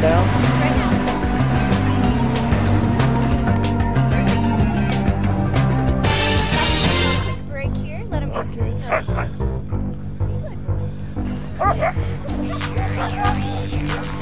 right now? Right now. Break here. Let him get some snow.